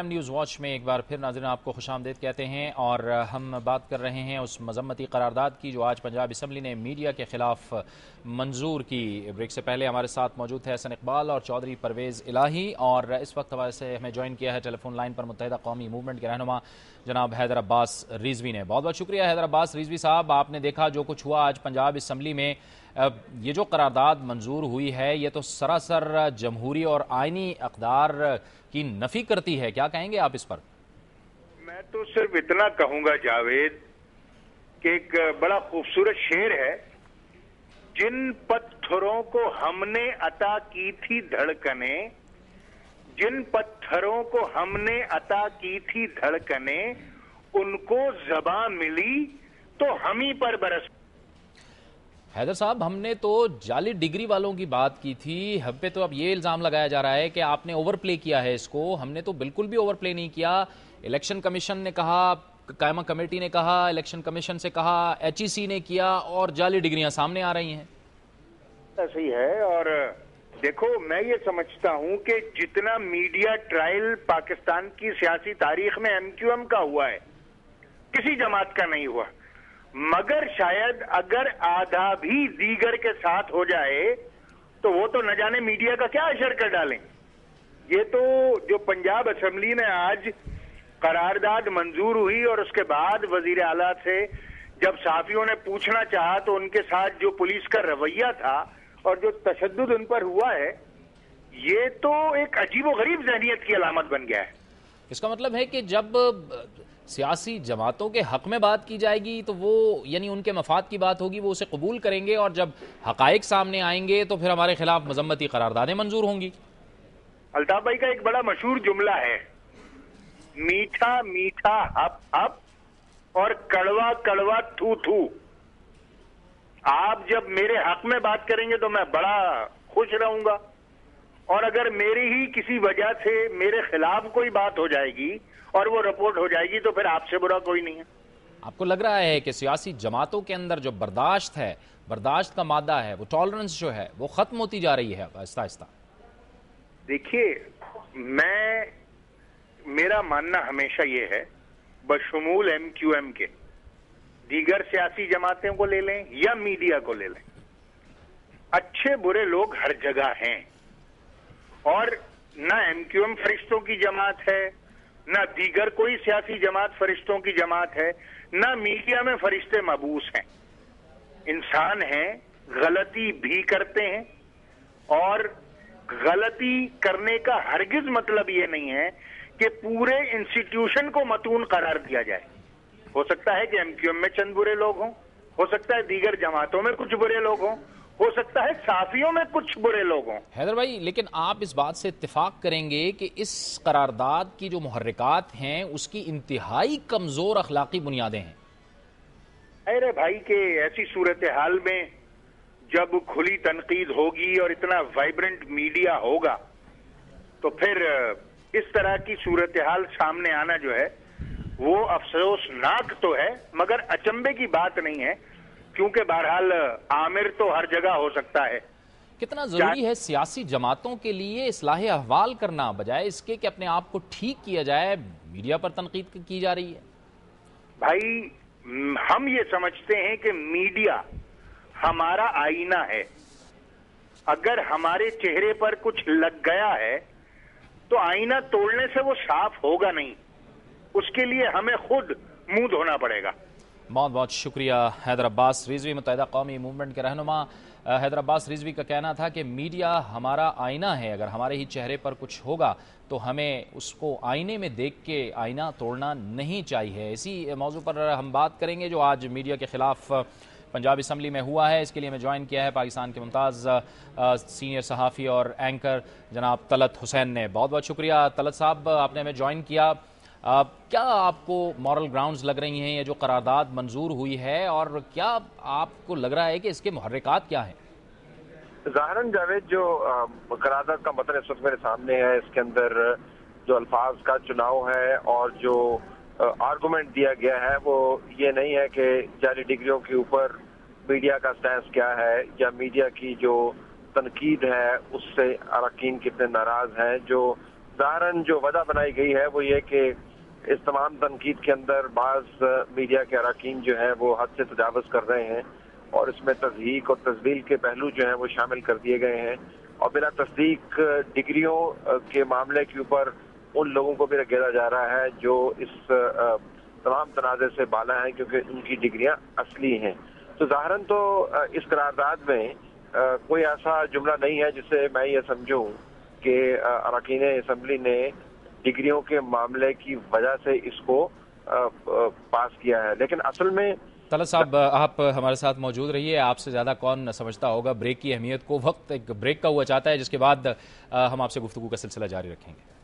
Prime news watch में एक बार फिर नाजरन आपको खुश आमदेद कहते हैं और हम बात कर रहे हैं उस मजम्मती करारदाद की जो आज पंजाब असम्बली ने मीडिया के खिलाफ मंजूर की। ब्रेक से पहले हमारे साथ मौजूद है हसन इकबाल और चौधरी परवेज़ इलाही और इस वक्त हमारे से हमें ज्वाइन किया है टेलीफोन लाइन पर मुतहदा कौमी मूवमेंट के रहनुमा जनाब हैदर अब्बास रिजवी ने। बहुत बहुत शुक्रिया हैदर अब्बास रिजवी साहब, आपने देखा जो कुछ हुआ आज पंजाब इसम्बली में ये जो करारदाद मंजूर हुई है, ये तो सरासर जमहूरी और आइनी अकदार की नफी करती है। क्या कहेंगे आप इस पर? मैं तो सिर्फ़ इतना कहूँगा जावेद कि एक बड़ा खूबसूरत शेर है। जिन पत्थरों को हमने अता की थी धड़कने, जिन पत्थरों को हमने अता की थी धड़कने, उनको जबा मिली तो हम ही पर बरस हैदर साहब, हमने तो जाली डिग्री वालों की बात की थी। हम पे तो अब ये इल्ज़ाम लगाया जा रहा है कि आपने ओवर प्ले किया है इसको। हमने तो बिल्कुल भी ओवर प्ले नहीं किया। इलेक्शन कमीशन ने कहा, कायमा कमेटी ने कहा इलेक्शन कमीशन से कहा एच e ने किया और जाली डिग्रियाँ सामने आ रही हैं। सही है और देखो, मैं ये समझता हूँ कि जितना मीडिया ट्रायल पाकिस्तान की सियासी तारीख में एमक्यूएम का हुआ है, किसी जमात का नहीं हुआ। मगर शायद अगर आधा भी दीगर के साथ हो जाए तो वो तो न जाने मीडिया का क्या असर कर डालें। ये तो जो पंजाब असेंबली में आज करारदाद मंजूर हुई और उसके बाद वज़ीर आला से जब साफियों ने पूछना चाहा तो उनके साथ जो पुलिस का रवैया था और जो तशद उन पर हुआ है, ये तो एक अजीब गरीब जहनीत की अलामत बन गया है। इसका मतलब है कि जब सियासी जमातों के हक में बात की जाएगी तो वो, यानी उनके मफाद की बात होगी, वो उसे कबूल करेंगे और जब हकाइक सामने आएँगे तो फिर हमारे खिलाफ मजम्मती करारदादें मंजूर होंगी। अल्ताफ भाई का एक बड़ा मशहूर जुमला है। मीठा मीठा, हप हप, और कड़वा कड़वा, थू थू। आप जब मेरे हक में बात करेंगे तो मैं बड़ा खुश रहूँगा। और अगर मेरी ही किसी वजह से मेरे खिलाफ कोई बात हो जाएगी और वो रिपोर्ट हो जाएगी तो फिर आपसे बुरा कोई नहीं है। आपको लग रहा है कि सियासी जमातों के अंदर जो बर्दाश्त है बर्दाश्त का मादा है वो टॉलरेंस जो है वो खत्म होती जा रही है आहिस्ता आहिस्ता देखिए मैं मेरा मानना हमेशा ये है बशमूल एम क्यू एम के दीगर सियासी जमातों को ले लें या मीडिया को ले लें। अच्छे बुरे लोग हर जगह हैं। और ना एमक्यूएम फरिश्तों की जमात है, ना दीगर कोई सियासी जमात फरिश्तों की जमात है, ना मीडिया में फरिश्ते मबूस हैं। इंसान हैं, गलती भी करते हैं, और गलती करने का हरगिज मतलब ये नहीं है कि पूरे इंस्टीट्यूशन को मतून करार दिया जाए। हो सकता है कि एमक्यूएम में चंद बुरे लोग हों, हो सकता है दीगर जमातों में कुछ बुरे लोग हों हो सकता है साफियों में कुछ बुरे लोग हों। हैदर भाई लेकिन आप इस बात से इतफाक करेंगे कि इस करारदाद की जो मुहर्रिकात हैं उसकी इंतहाई कमज़ोर अखलाकी बुनियादें हैं। अरे भाई के ऐसी सूरत हाल में जब खुली तनकीद होगी और इतना वाइब्रेंट मीडिया होगा तो फिर इस तरह की सूरत हाल सामने आना जो है वो अफसोसनाक तो है मगर अचंबे की बात नहीं है। क्योंकि बहरहाल आमिर तो हर जगह हो सकता है। कितना ज़रूरी है सियासी जमातों के लिए इसलाह अहवाल करना बजाय इसके कि अपने आप को ठीक किया जाए मीडिया पर तनकीद की जा रही है? भाई हम ये समझते हैं कि मीडिया हमारा आईना है। अगर हमारे चेहरे पर कुछ लग गया है तो आईना तोड़ने से वो साफ़ होगा नहीं। उसके लिए हमें खुद मुँह धोना पड़ेगा। बहुत बहुत शुक्रिया हैदर अब्बास रिजवी मुतहदा कौमी मूवमेंट के रहनुमा। हैदर अब्बास रिजवी का कहना था कि मीडिया हमारा आईना है, अगर हमारे ही चेहरे पर कुछ होगा तो हमें उसको आईने में देख के आईना तोड़ना नहीं चाहिए। इसी मौजू पर हम बात करेंगे जो आज मीडिया के ख़िलाफ़ पंजाब असम्बली में हुआ है। इसके लिए मैं ज्वाइन किया है पाकिस्तान के मुमताज़ सीनियर सहाफ़ी और एंकर जनाब तलत हुसैन ने। बहुत बहुत शुक्रिया तलत साहब, आपने हमें ज्वाइन किया। क्या आपको मॉरल ग्राउंड्स लग रही हैं या जो करारदाद मंजूर हुई है और क्या आपको लग रहा है कि इसके महरक़ात क्या हैं? ज़ाहरन जावेद, जो करारदाद का मतलब इस वक्त मेरे सामने है, इसके अंदर जो अल्फाज का चुनाव है और जो आर्गूमेंट दिया गया है, वो ये नहीं है कि जारी डिग्रियों के ऊपर मीडिया का स्टैंस क्या है या मीडिया की जो तनकीद है, उससे अरकान कितने नाराज़ हैं। जो ज़ाहरन जो वजह बनाई गई है, वो ये कि इस तमाम तनकीद के अंदर बाज मीडिया के अरकान जो है, वो हद से तजावज़ कर रहे हैं और इसमें तजहीक और तस्वील के पहलू जो हैं, वो शामिल कर दिए गए हैं। और बिना तस्दीक डिग्रियों के मामले के ऊपर उन लोगों को भी रखेदा जा रहा है जो इस तमाम तनाज़े से बाला हैं क्योंकि उनकी डिग्रियाँ असली हैं। तो ज़ाहरन तो इस करारदाद में कोई ऐसा जुमला नहीं है जिससे मैं ये समझूं कि अरकान असम्बली ने डिग्रियों के मामले की वजह से इसको पास किया है। लेकिन असल में तलत साहब आप हमारे साथ मौजूद रहिए। आपसे ज़्यादा कौन समझता होगा? ब्रेक की अहमियत को वक्त, एक ब्रेक का हुआ चाहता है, जिसके बाद हम आपसे गुफ्तु का सिलसिला जारी रखेंगे।